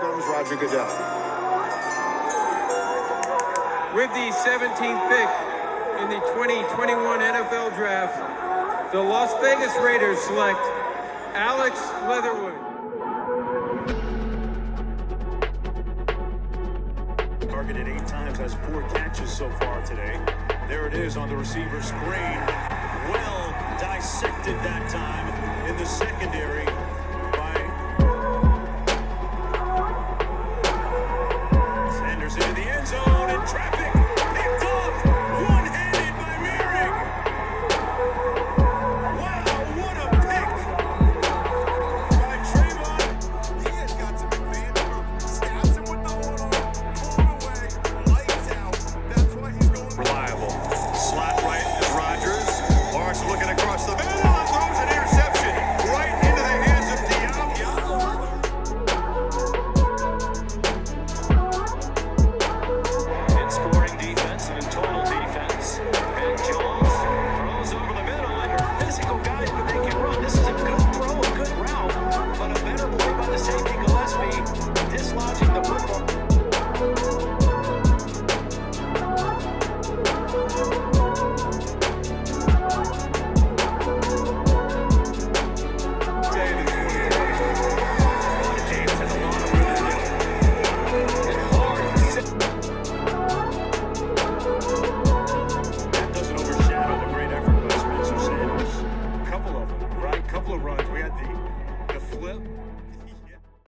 comes Roger Goodell. With the 17th pick in the 2021 NFL Draft, the Las Vegas Raiders select Alex Leatherwood. Targeted eight times, has four catches so far today. There it is on the receiver screen. Well dissected that time in the secondary. we had the, the flip.